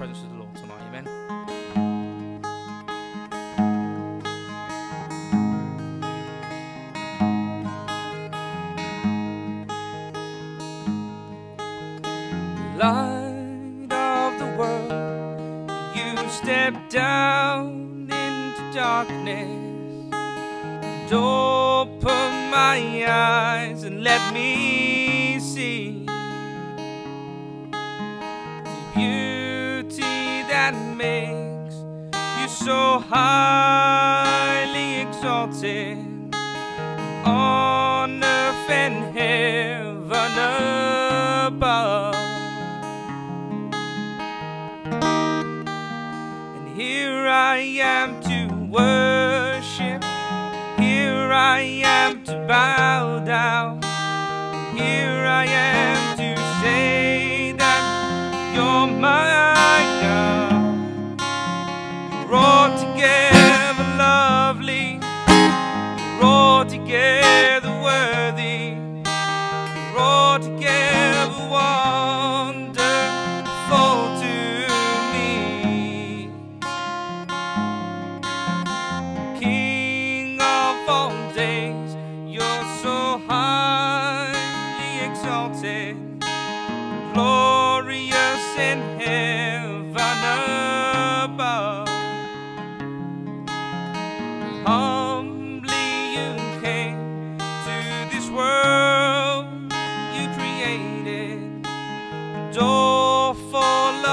presence of the Lord tonight. Amen. Light of the world, you step down into darkness open my eyes and let me highly exalted on earth and heaven above. And here I am to worship, here I am to bow you're altogether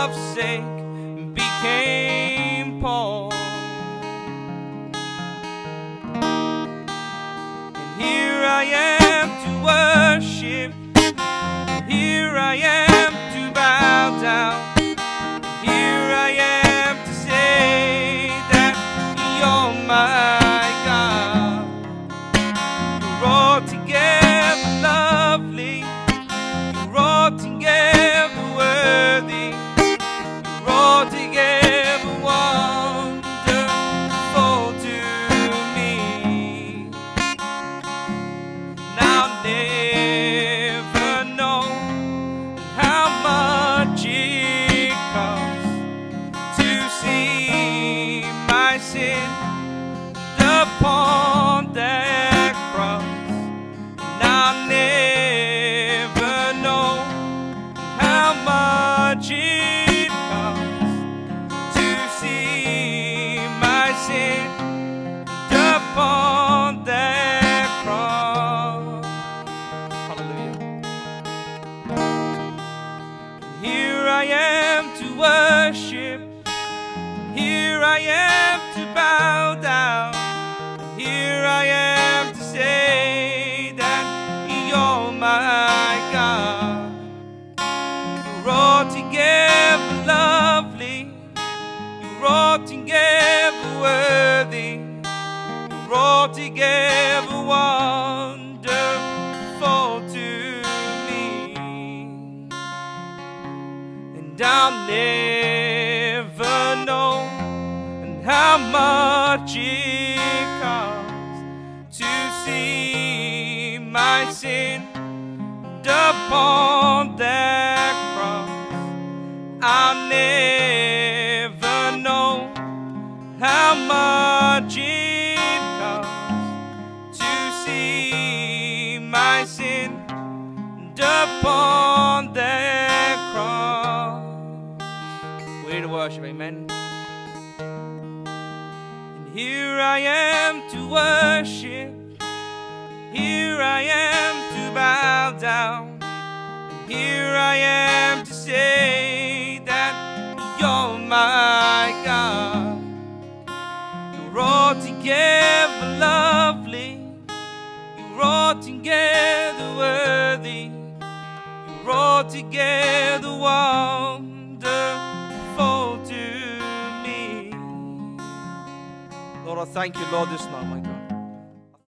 love's sake became Paul. And here I am to worship, here I am to bow down, I am to bow down. Here I am to say that you're my God. You're altogether lovely. You're altogether worthy. You're altogether wonderful to me. And I'll never how much it costs to see my sin upon that cross. I'll never know how much it costs to see my sin upon that cross. Here to worship, amen. Here I am to worship. Here I am to bow down. Here I am to say that you're my God. You're altogether lovely. You're altogether worthy. You're altogether wonderful thank you, Lord, this night, my God.